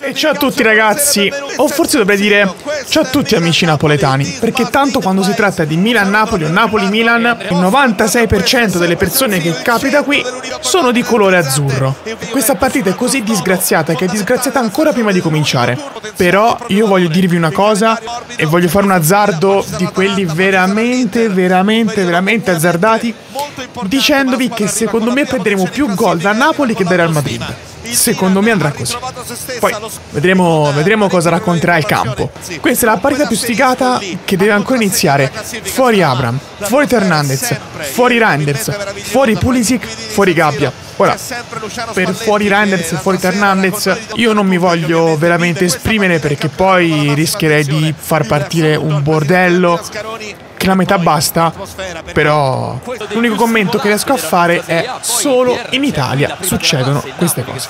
E ciao a tutti ragazzi, o forse dovrei dire ciao a tutti amici napoletani, perché tanto quando si tratta di Milan-Napoli o Napoli-Milan, il 96% delle persone che capita qui sono di colore azzurro. Questa partita è così disgraziata che è disgraziata ancora prima di cominciare. Però io voglio dirvi una cosa e voglio fare un azzardo di quelli veramente, veramente, veramente azzardati, dicendovi che secondo me prenderemo più gol da Napoli che da Real Madrid. Secondo me andrà così. Poi vedremo, vedremo cosa racconterà il campo. Questa è la partita più sfigata che deve ancora iniziare. Fuori Abram, fuori Hernandez, fuori Reinders, fuori Pulisic, fuori Gabbia. Ora, per fuori Reinders e fuori Hernandez, io non mi voglio veramente esprimere perché poi rischierei di far partire un bordello che la metà basta, però l'unico commento che riesco a fare è solo in Italia succedono queste cose.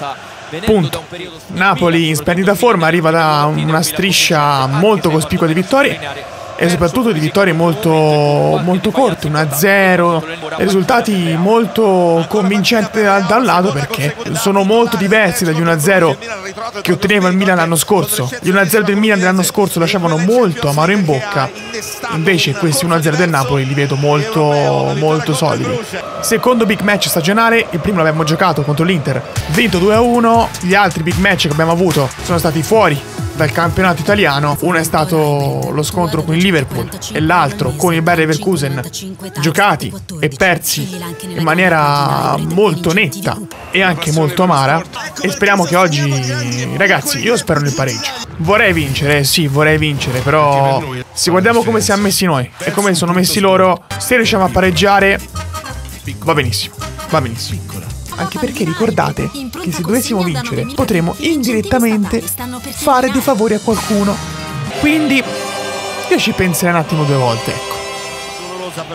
Punto. Napoli in splendida forma arriva da una striscia molto cospicua di vittorie e soprattutto di vittorie molto, molto corte, 1-0, risultati molto convincenti da, da un lato perché sono molto diversi dagli 1-0 che otteneva il Milan l'anno scorso. Gli 1-0 del Milan dell'anno scorso lasciavano molto amaro in bocca, invece questi 1-0 del Napoli li vedo molto, molto solidi. Secondo big match stagionale, il primo l'abbiamo giocato contro l'Inter, vinto 2-1, gli altri big match che abbiamo avuto sono stati fuori dal campionato italiano. Uno è stato lo scontro con il Liverpool e l'altro con il Bayer Leverkusen, giocati e persi in maniera molto netta e anche molto amara. E speriamo che oggi, ragazzi, io spero nel pareggio. Vorrei vincere, sì, vorrei vincere, però se guardiamo come siamo messi noi e come sono messi loro, se riusciamo a pareggiare, va benissimo, va benissimo. Anche perché ricordate che se dovessimo vincere potremo indirettamente fare dei favori a qualcuno. Quindi io ci penserei un attimo due volte, ecco.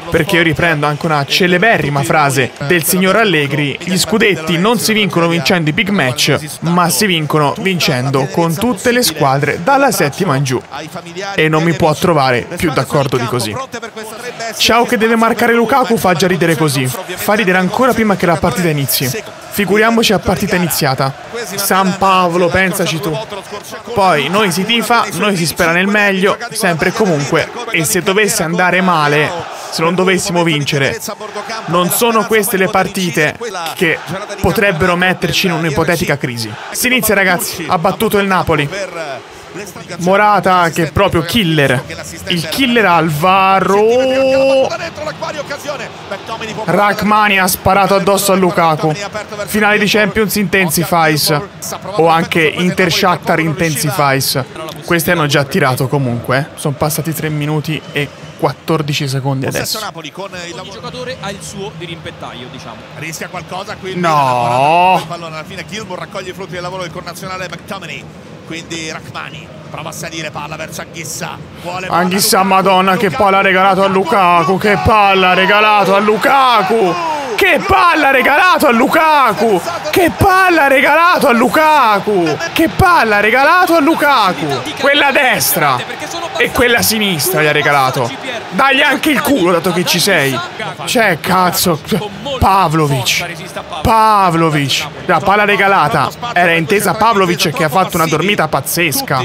Perché io riprendo anche una celeberrima frase del signor Allegri: gli scudetti non si vincono vincendo i big match, ma si vincono vincendo con tutte le squadre dalla settima in giù. E non mi può trovare più d'accordo di così. Ciao che deve marcare Lukaku fa già ridere così. Fa ridere ancora prima che la partita inizi. Figuriamoci a partita iniziata. San Paolo, pensaci tu. Poi noi si tifa, noi si spera nel meglio, sempre e comunque. E se dovesse andare male, se non dovessimo vincere, non sono queste le partite che potrebbero metterci in un'ipotetica crisi. Si inizia ragazzi, ha battuto il Napoli. Morata che è proprio killer. Il killer Alvaro. Rachmani ha sparato addosso a Lukaku. Finale di Champions Intensifies. O anche Inter Shakhtar Intensifies. Questi hanno già tirato comunque. Sono passati 3 minuti e 14 secondi adesso. Napoli con il Ogni giocatore ha il suo dirimpettaio, diciamo. Rischia qualcosa qui. No. Il pallone alla fine Gilmour raccoglie i frutti del lavoro del connazionale McTominay. Quindi Rachmani prova a salire, palla verso Anghissa. Vuole Anghissa, madonna, che palla ha regalato a Lukaku. Che palla ha regalato a Lukaku. Che palla ha regalato a Lukaku! Che palla ha regalato a Lukaku! Che palla ha regalato a Lukaku! Quella destra e quella a sinistra gli ha regalato. Dagli anche il culo dato che ci sei. C'è cazzo. Pavlovic. Pavlovic. La palla regalata. Era intesa Pavlovic che ha fatto una dormita pazzesca.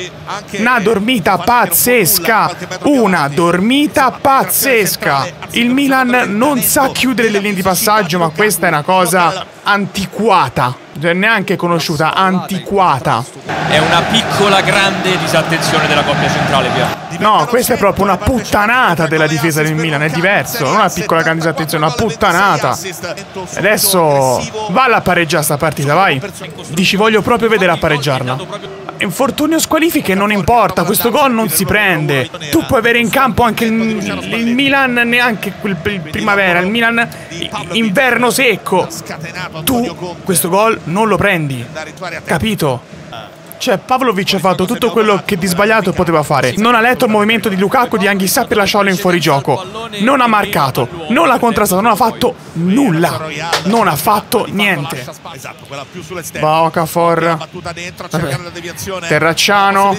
Una dormita pazzesca. Una dormita pazzesca. Il Milan non sa chiudere le linee di passaggio, ma questa è una cosa antiquata. Cioè, neanche conosciuta, antiquata. È una piccola grande disattenzione della coppia centrale, Pia. No, questa è proprio una puttanata della difesa del Milan, è diverso. Non una piccola grande disattenzione, una puttanata. Adesso valla a pareggiare sta partita, vai. Dici voglio proprio vedere a pareggiarla. Infortunio squalifiche non importa, questo gol non si prende. Tu puoi avere in campo anche il, il Milan, neanche il primavera, il Milan inverno secco. Tu questo gol non lo prendi. Capito? Cioè, Pavlovic ha fatto tutto quello che di sbagliato poteva fare. Non ha letto il movimento di Lukaku di Anghissà per lasciarlo in fuorigioco. Non ha marcato, non l'ha contrastato, non ha fatto nulla. Non ha fatto niente. Va Okafor. Terracciano.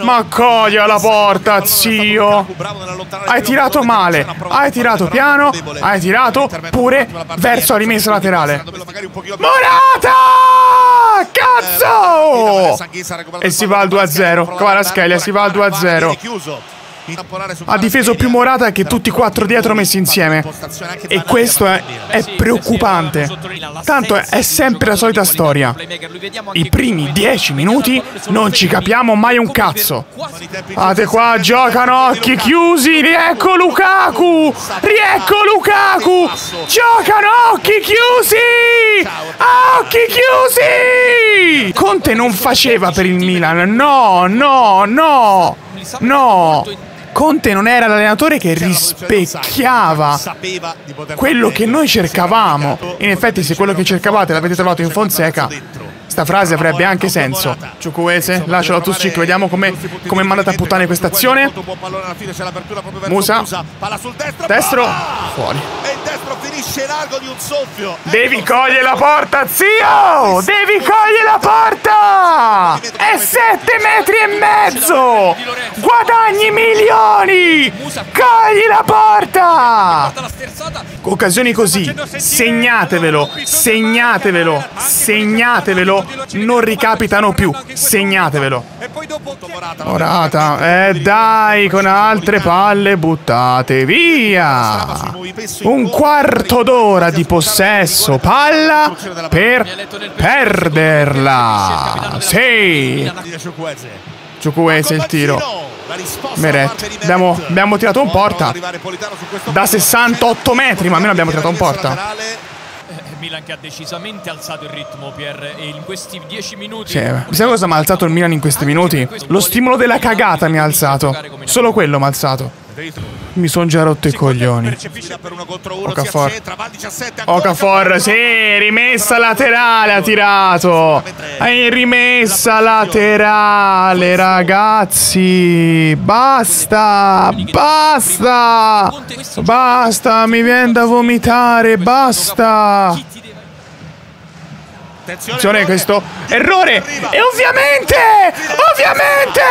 Ma coglia la porta, zio. Hai tirato male. Hai tirato piano. Hai tirato pure verso la rimessa laterale. Morata! Ah, cazzo! E si va al 2-0. Kvaratskhelia si va al 2-0. Ha difeso più Morata che tutti e quattro dietro messi insieme. E questo è, è preoccupante. Tanto è, sempre la solita storia. I primi dieci minuti non ci capiamo mai un cazzo. Guardate qua, giocano occhi chiusi. Riecco Lukaku. Riecco Lukaku. Giocano occhi chiusi. Occhi chiusi. Conte non faceva per il Milan. No, no, no. No. Conte non era l'allenatore che rispecchiava quello che noi cercavamo. In effetti, se quello che cercavate l'avete trovato in Fonseca, sta frase avrebbe anche senso. Ciucuese, lascialo a Tuscic, vediamo come è mandata a puttane questa azione. Musa, destro, fuori. finisce largo di un soffio. Devi cogliere la porta, zio! Devi cogliere la porta! È sette metri e mezzo! Guadagni milioni! Cogli la porta! Occasioni così, segnatevelo, segnatevelo, segnatevelo, non ricapitano più, segnatevelo. Morata, eh dai, con altre palle buttate via! Un quarto d'ora di possesso, palla per perderla. Sì! Ciucuese il tiro. Meret. Abbiamo, abbiamo tirato un porta. Da 68 metri, ma almeno abbiamo tirato un porta. Milan che ha decisamente alzato il ritmo Pier e in questi 10 minuti Cioè, sai cosa mi ha alzato il Milan in questi minuti? Lo stimolo della cagata mi ha alzato Solo quello mi ha alzato mi sono già rotto i coglioni. Okafor. Okafor, sì, rimessa laterale ha tirato. Hai rimessa laterale, ragazzi. Basta, basta. Basta, mi viene da vomitare, basta. Attenzione questo errore. E ovviamente Ovviamente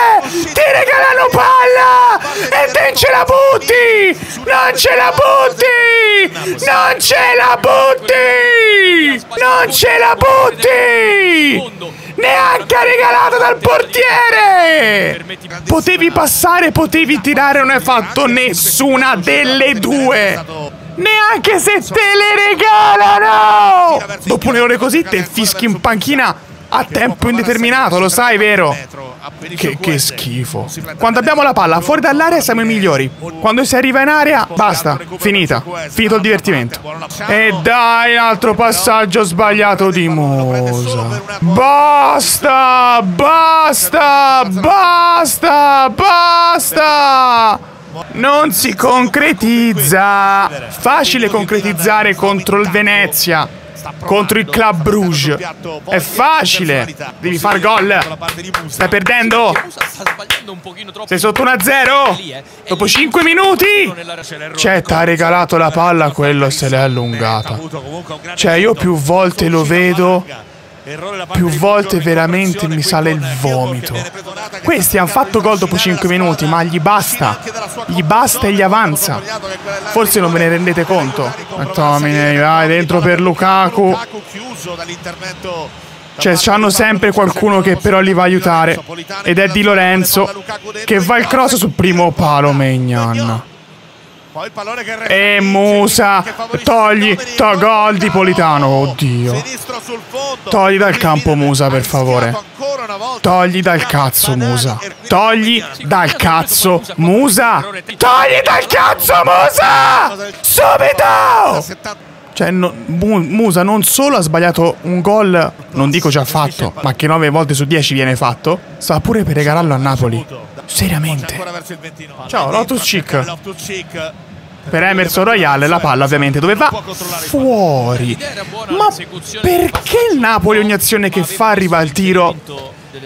Ti regalano palla. E te ce la butti. Non ce la butti. Non ce la butti. Non ce la butti. Neanche regalata dal portiere. Potevi passare Potevi tirare Non hai fatto nessuna delle due Neanche se te le regalano! Dopo un errore così te fischi in panchina a tempo indeterminato, lo sai, vero? Che, che, schifo. Quando abbiamo la palla fuori dall'area siamo i migliori. Quando si arriva in area, basta, finita. Finito il divertimento. E dai, altro passaggio sbagliato di Musa. Basta, basta, basta, basta. Non si concretizza! Facile concretizzare contro il Venezia. Contro il Club Bruges. È facile. Devi far gol. Stai perdendo? Sei sotto 1-0 Dopo 5 minuti? Cioè ti ha regalato la palla Quello se l'è allungata. Cioè io più volte lo vedo più volte veramente mi sale il vomito. Questi hanno fatto gol dopo 5 minuti, ma gli basta. Gli basta e gli avanza. Forse non ve ne rendete conto. Tomine, vai dentro per Lukaku. Cioè, c'hanno sempre qualcuno che però li va a aiutare. Ed è Di Lorenzo che va il cross sul primo palo, Megnan. Poi il pallone che E Musa togli to gol di Politano, oddio. Togli dal campo Musa per favore. Togli dal cazzo Musa. Togli dal cazzo Musa. Togli dal cazzo Musa! Subito! Cioè, no, Musa non solo ha sbagliato un gol, non dico già fatto, ma che 9 volte su 10 viene fatto, sta pure per regalarlo a Napoli. Seriamente. Ciao, Lotus Chic. Per Emerson Royale la palla ovviamente dove va? Fuori. Ma perché il Napoli ogni azione che fa arriva al tiro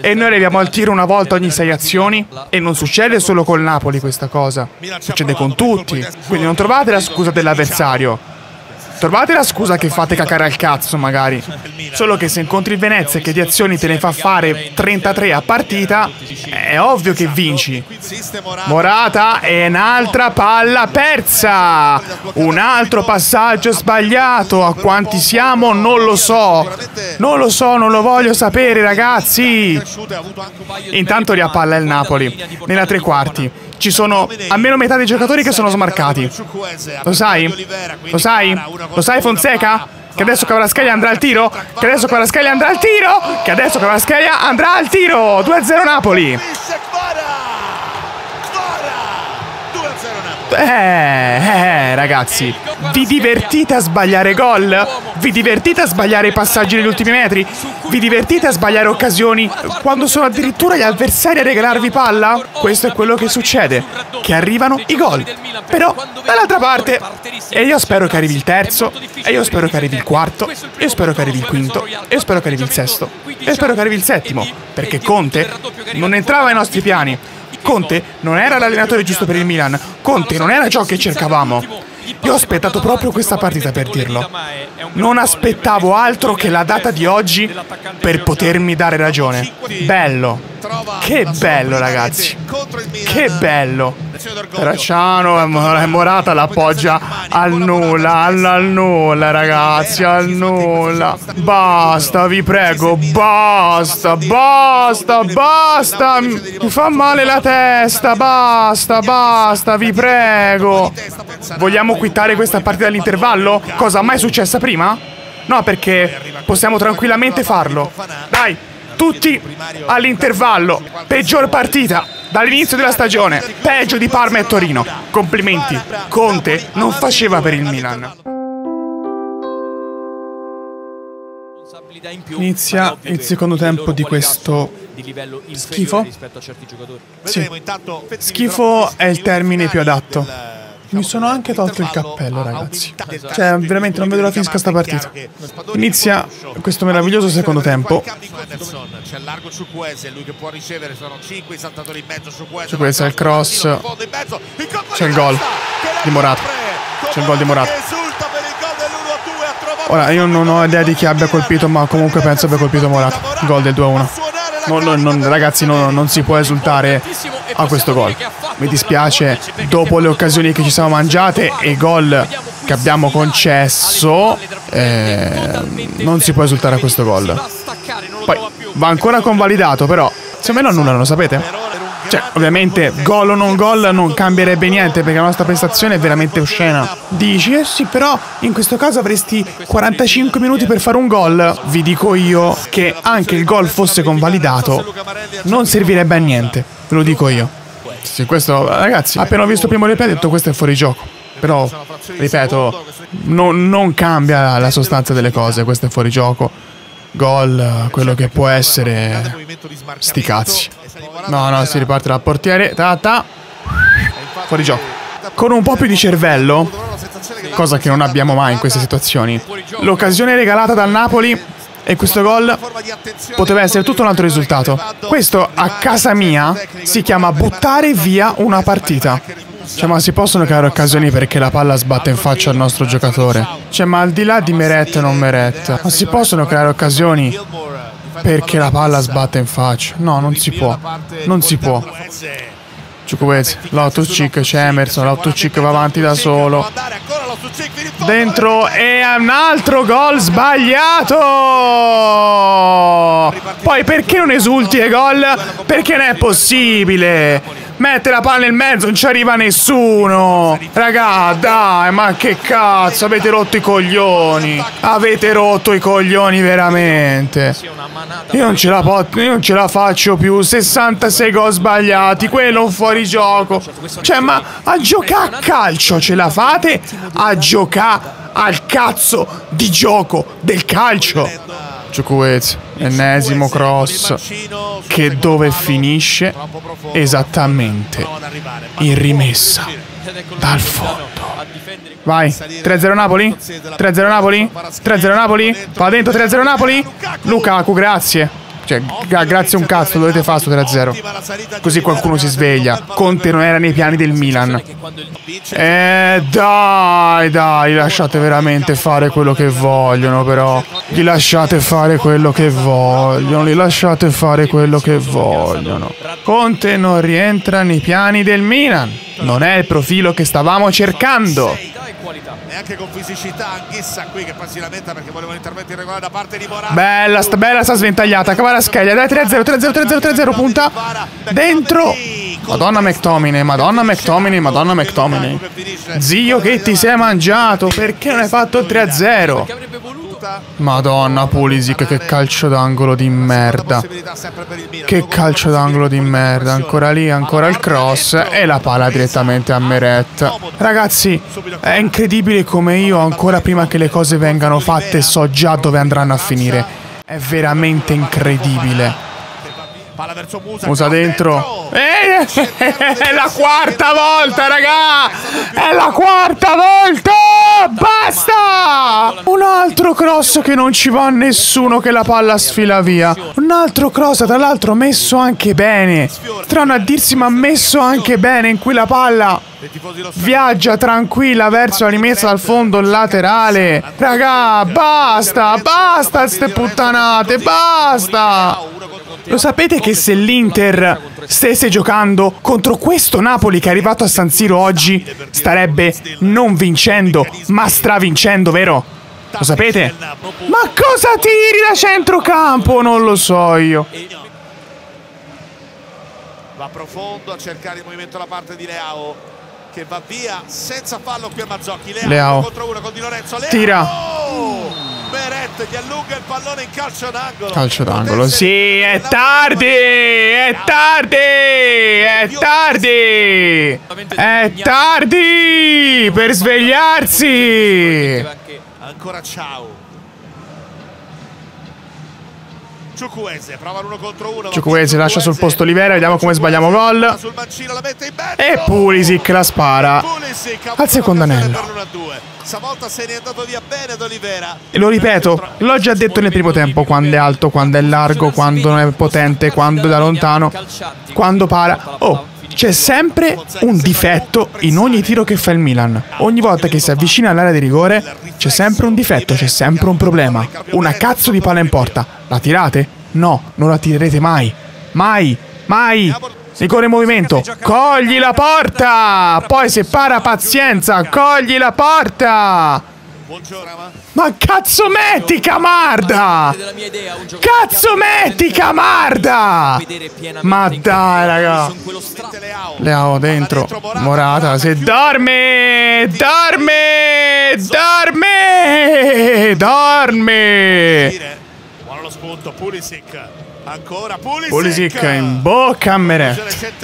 e noi arriviamo al tiro una volta ogni sei azioni? E non succede solo col Napoli questa cosa. Succede con tutti. Quindi non trovate la scusa dell'avversario. Trovate la scusa che fate cacare al cazzo, magari. Solo che se incontri il Venezia che di azioni te ne fa fare 33 a partita, è ovvio che vinci. Morata e un'altra palla persa. Un altro passaggio sbagliato. A quanti siamo non lo so. Non lo so, non lo voglio sapere, ragazzi. Intanto riappalla il Napoli. Nella tre quarti. Ci sono almeno metà dei giocatori che sono smarcati. Lo sai? Lo sai? Lo sai Fonseca? Che adesso Cavalascalia andrà al tiro? Che adesso Cavalascalia andrà al tiro? Che adesso Cavalascalia andrà al tiro! 2-0 Napoli! Eh, eh, ragazzi, vi divertite a sbagliare gol? Vi divertite a sbagliare i passaggi negli ultimi metri? Vi divertite a sbagliare occasioni quando sono addirittura gli avversari a regalarvi palla? Questo è quello che succede, che arrivano i gol. Però, dall'altra parte, e io spero che arrivi il terzo, e io spero che arrivi il quarto, e io spero che arrivi il quinto, e io spero che arrivi il sesto, e spero che arrivi il settimo, perché Conte non entrava ai nostri piani. Conte non era l'allenatore giusto per il Milan. Conte non era ciò che cercavamo. Io ho aspettato proprio questa partita per dirlo. Non aspettavo altro che la data di oggi per potermi dare ragione. Bello. Che bello, ragazzi. Che bello. Bracciano e Morata l'appoggia al nulla, al, al nulla, ragazzi, al nulla. Basta, vi prego, basta, basta, basta. Mi fa male la testa, basta, basta, vi prego. Vogliamo quittare questa partita all'intervallo? Cosa mai successa prima? No, perché possiamo tranquillamente farlo. Dai, tutti all'intervallo. Peggior partita dall'inizio della stagione. Peggio di Parma e Torino. Complimenti. Conte non faceva per il Milan. Inizia il secondo tempo di questo schifo. Sì. Schifo è il termine più adatto. Mi sono anche tolto il cappello, ragazzi. Cioè, veramente non vedo la finisca sta partita. Inizia questo meraviglioso secondo tempo. C'è largo su Cuese, lui che può ricevere, sono 5 i saltatori in mezzo su Cuese. Su Cuese il cross. C'è il gol di Morata. C'è il gol di Morata. Ora, io non ho idea di chi abbia colpito, ma comunque penso abbia colpito Morata. Gol del 2-1. Non, non, non, ragazzi, non, si può esultare a questo gol. Mi dispiace, dopo le occasioni che ci siamo mangiate e i gol che abbiamo concesso, eh, non si può esultare a questo gol. Poi va ancora convalidato, però, se me non annullano, lo sapete? Cioè, ovviamente, gol o non gol non cambierebbe niente perché la nostra prestazione è veramente oscena. Dici, eh sì, però in questo caso avresti 45 minuti per fare un gol. Vi dico io che anche il gol fosse convalidato, non servirebbe a niente. Ve lo dico io. Sì, questo, ragazzi, appena ho visto primo replay ho detto questo è fuori gioco. Però, ripeto, no, non cambia la sostanza delle cose, questo è fuori gioco. Gol, quello che può essere... Sti cazzi. No, no, si riparte dal portiere. Ta, ta. Fuori gioco. Con un po' più di cervello, cosa che non abbiamo mai in queste situazioni, l'occasione regalata dal Napoli e questo gol poteva essere tutto un altro risultato. Questo a casa mia si chiama buttare via una partita. Cioè, ma si possono creare occasioni perché la palla sbatte in faccia al nostro giocatore? Cioè, ma al di là di Meret e non Meret, ma si possono creare occasioni perché la palla sbatte in faccia. No, non si può. Non si può. Ciucuvez, l'Autochick, c'è Emerson, l'Autochick va avanti da solo. Dentro e un altro gol sbagliato! Poi perché non esulti ai gol? Perché non è possibile! Mette la palla nel mezzo, non ci arriva nessuno. Raga, dai, ma che cazzo, avete rotto i coglioni. Avete rotto i coglioni veramente. Io non ce la, io non ce la faccio più. 66 gol sbagliati, quello un fuorigioco. Cioè, ma a giocare a calcio ce la fate? A giocare al cazzo di gioco del calcio? Ciucuez, ennesimo cross che dove finisce esattamente in rimessa dal fondo. Vai, 3-0 Napoli? 3-0 Napoli? 3-0 Napoli? Va dentro 3-0 Napoli? Lukaku, grazie. Cioè, gra- grazie a un cazzo dovete fare sto 3-0. Così qualcuno si sveglia. Conte non era nei piani del Milan. Eh, dai, dai, lasciate veramente fare quello che vogliono, però. Gli lasciate fare quello che vogliono, li lasciate fare quello che vogliono. Conte non rientra nei piani del Milan. Non è il profilo che stavamo cercando. E anche con fisicità Anghissa qui che poi si lamenta perché voleva un intervento irregolare da parte di Morata. Bella, sta bella sta sventagliata. Cavarascheglia, dai 3-0, 3-0, 3-0, 3-0, punta. Dentro. Madonna McTominay, Madonna McTominay, Madonna McTominay. Zio che ti sei mangiato, perché non hai fatto il 3-0? Che avrebbe voluto Madonna Pulisic, che calcio d'angolo di merda. Che calcio d'angolo di merda. Ancora lì, ancora il cross e la palla direttamente a Meret. Ragazzi, è incredibile come io ancora prima che le cose vengano fatte so già dove andranno a finire. È veramente incredibile. Palla verso Musa. Musa dentro. Eh, è la quarta volta, raga! È la quarta volta! Basta! Un altro cross che non ci va a nessuno che la palla sfila via. Un altro cross, tra l'altro messo anche bene. Strano a dirsi, ma messo anche bene in cui la palla viaggia tranquilla verso la rimessa dal fondo laterale. Raga, basta, basta ste puttanate, basta! Lo sapete che se l'Inter stesse giocando contro questo Napoli che è arrivato a San Siro oggi, starebbe non vincendo, ma stravincendo, vero? Lo sapete? Ma cosa tiri da centrocampo? Non lo so io. Va profondo a cercare il movimento da parte di Leao che va via senza fallo qui a Mazzocchi. Leao, Leao. contro uno con Di Lorenzo. Leao! Tira. Meret gli allunga il pallone in calcio d'angolo. Calcio d'angolo. Sì, è tardi! È tardi! È tardi! È tardi! Per svegliarsi! Ancora ciao. Ciucuese prova l'uno contro uno. Ciucuese lascia sul posto Olivera, vediamo come sbagliamo gol. E Pulisic la spara. Al secondo anello. E lo ripeto, l'ho già detto nel primo tempo, quando è alto, quando è largo, quando non è potente, quando è da lontano, quando para. Oh, c'è sempre un difetto in ogni tiro che fa il Milan. Ogni volta che si avvicina all'area di rigore, c'è sempre un difetto, c'è sempre un problema. Una cazzo di palla in porta. La tirate? No, non la tirerete mai. Mai, mai. Rigore in movimento. Cogli la porta! Poi se para pazienza, cogli la porta! Buongiorno. ma- cazzo metti Camarda! Cazzo metti Camarda! Ma dai raga! Leao. Dentro. Morata, se dorme! Dorme! Dorme! Dorme! Buono lo spunto. Pulisic. Ancora Pulisic. Pulisic in bocca a Meret.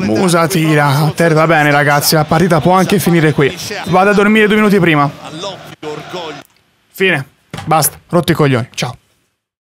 Musa tira. A te va bene ragazzi, la partita può anche finire qui. Vado a dormire due minuti prima. Fine. Basta. Rotti i coglioni. Ciao.